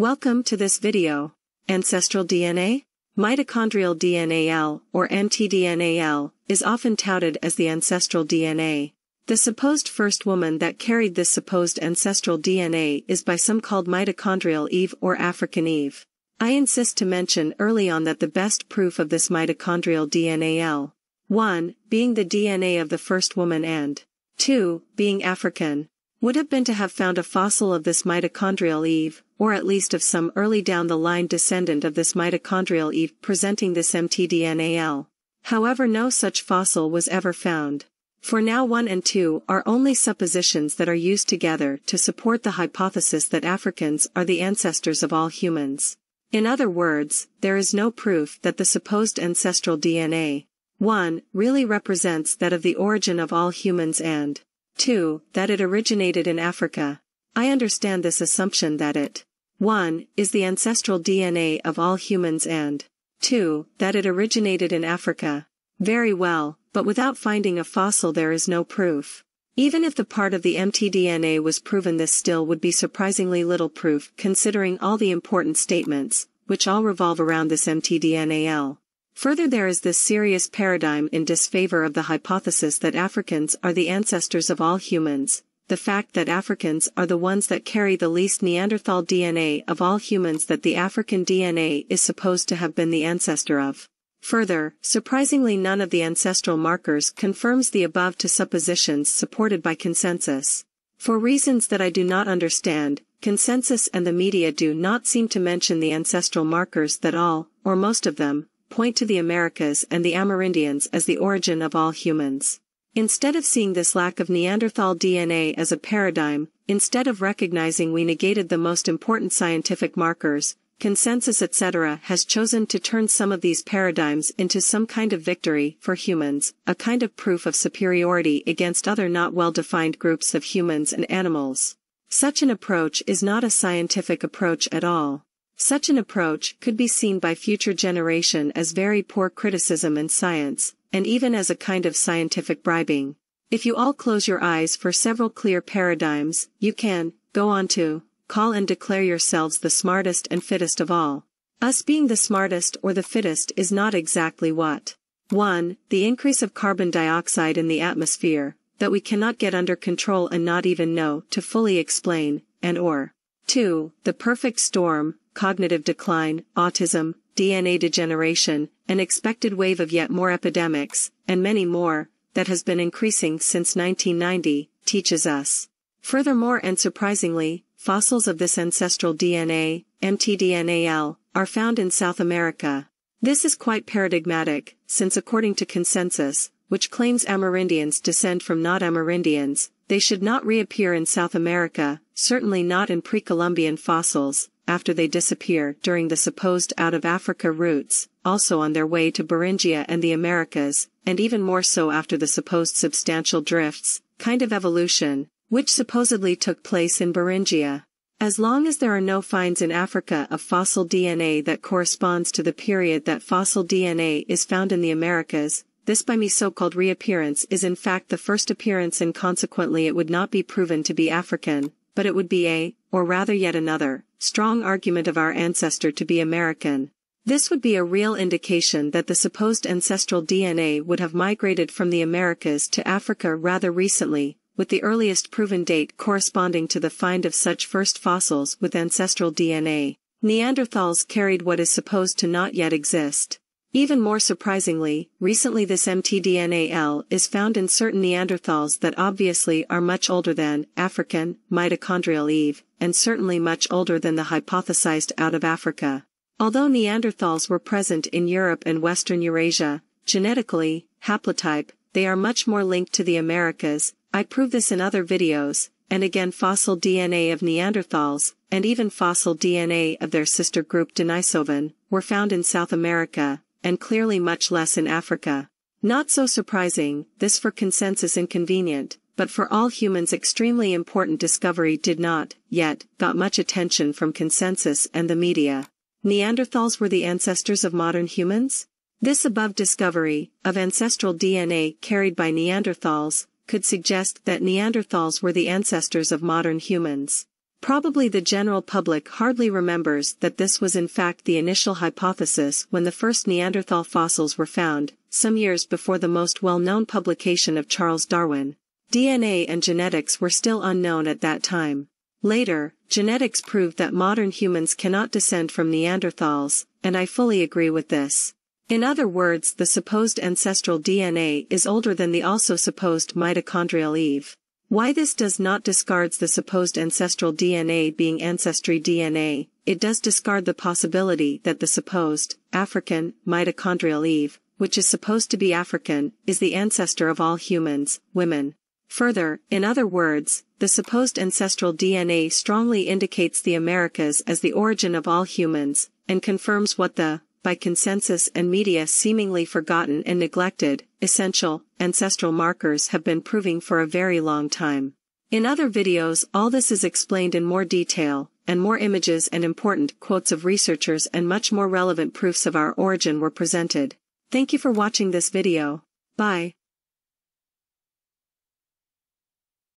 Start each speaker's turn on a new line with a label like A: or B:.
A: Welcome to this video. Ancestral DNA? Mitochondrial DNAL, or mtDNAL, is often touted as the ancestral DNA. The supposed first woman that carried this supposed ancestral DNA is by some called mitochondrial Eve or African Eve. I insist to mention early on that the best proof of this mitochondrial DNAL 1. being the DNA of the first woman and 2. being African, would have been to have found a fossil of this mitochondrial Eve, or at least of some early down the line descendant of this mitochondrial Eve presenting this mtDNAL. However no such fossil was ever found. For now 1 and 2 are only suppositions that are used together to support the hypothesis that Africans are the ancestors of all humans. In other words, there is no proof that the supposed ancestral DNA 1. really represents that of the origin of all humans and 2. that it originated in Africa. I understand this assumption that it 1. is the ancestral DNA of all humans and 2. that it originated in Africa. Very well, but without finding a fossil there is no proof. Even if the part of the mtDNA was proven this still would be surprisingly little proof considering all the important statements, which all revolve around this mtDNAL. Further there is this serious paradigm in disfavor of the hypothesis that Africans are the ancestors of all humans, the fact that Africans are the ones that carry the least Neanderthal DNA of all humans that the African DNA is supposed to have been the ancestor of. Further, surprisingly none of the ancestral markers confirms the above two suppositions supported by consensus. For reasons that I do not understand, consensus and the media do not seem to mention the ancestral markers that all, or most of them, point to the Americas and the Amerindians as the origin of all humans. Instead of seeing this lack of Neanderthal DNA as a paradigm, instead of recognizing we negated the most important scientific markers, consensus etc. has chosen to turn some of these paradigms into some kind of victory for humans, a kind of proof of superiority against other not well-defined groups of humans and animals. Such an approach is not a scientific approach at all. Such an approach could be seen by future generation as very poor criticism in science, and even as a kind of scientific bribing. If you all close your eyes for several clear paradigms, you can, go on to, call and declare yourselves the smartest and fittest of all. Us being the smartest or the fittest is not exactly what. 1. The increase of carbon dioxide in the atmosphere, that we cannot get under control and not even know to fully explain, and or. 2. The perfect storm, cognitive decline, autism, DNA degeneration, an expected wave of yet more epidemics, and many more, that has been increasing since 1990, teaches us. Furthermore and surprisingly, fossils of this ancestral DNA, mtDNAL, are found in South America. This is quite paradigmatic, since according to consensus, which claims Amerindians descend from not Amerindians, they should not reappear in South America, certainly not in pre-Columbian fossils, after they disappear during the supposed out-of-Africa routes, also on their way to Beringia and the Americas, and even more so after the supposed substantial drifts, kind of evolution, which supposedly took place in Beringia. As long as there are no finds in Africa of fossil DNA that corresponds to the period that fossil DNA is found in the Americas, this by me so-called reappearance is in fact the first appearance and consequently it would not be proven to be African, but it would be a, or rather yet another, strong argument of our ancestor to be American. This would be a real indication that the supposed ancestral DNA would have migrated from the Americas to Africa rather recently, with the earliest proven date corresponding to the find of such first fossils with ancestral DNA. Neanderthals carried what is supposed to not yet exist. Even more surprisingly, recently this mtDNAL is found in certain Neanderthals that obviously are much older than African, mitochondrial Eve, and certainly much older than the hypothesized out of Africa. Although Neanderthals were present in Europe and Western Eurasia, genetically, haplotype, they are much more linked to the Americas, I prove this in other videos, and again fossil DNA of Neanderthals, and even fossil DNA of their sister group Denisovan, were found in South America, and clearly much less in Africa. Not so surprising, this for consensus inconvenient, but for all humans extremely important discovery did not, yet, got much attention from consensus and the media. Neanderthals were the ancestors of modern humans? This above discovery, of ancestral DNA carried by Neanderthals, could suggest that Neanderthals were the ancestors of modern humans. Probably the general public hardly remembers that this was in fact the initial hypothesis when the first Neanderthal fossils were found, some years before the most well-known publication of Charles Darwin. DNA and genetics were still unknown at that time. Later, genetics proved that modern humans cannot descend from Neanderthals, and I fully agree with this. In other words the supposed ancestral DNA is older than the also supposed mitochondrial Eve. Why this does not discards the supposed ancestral DNA being ancestry DNA, it does discard the possibility that the supposed, African, mitochondrial Eve, which is supposed to be African, is the ancestor of all humans, women. Further, in other words, the supposed ancestral DNA strongly indicates the Americas as the origin of all humans, and confirms what the, by consensus and media seemingly forgotten and neglected, essential, ancestral markers have been proving for a very long time. In other videos all this is explained in more detail, and more images and important quotes of researchers and much more relevant proofs of our origin were presented. Thank you for watching this video. Bye.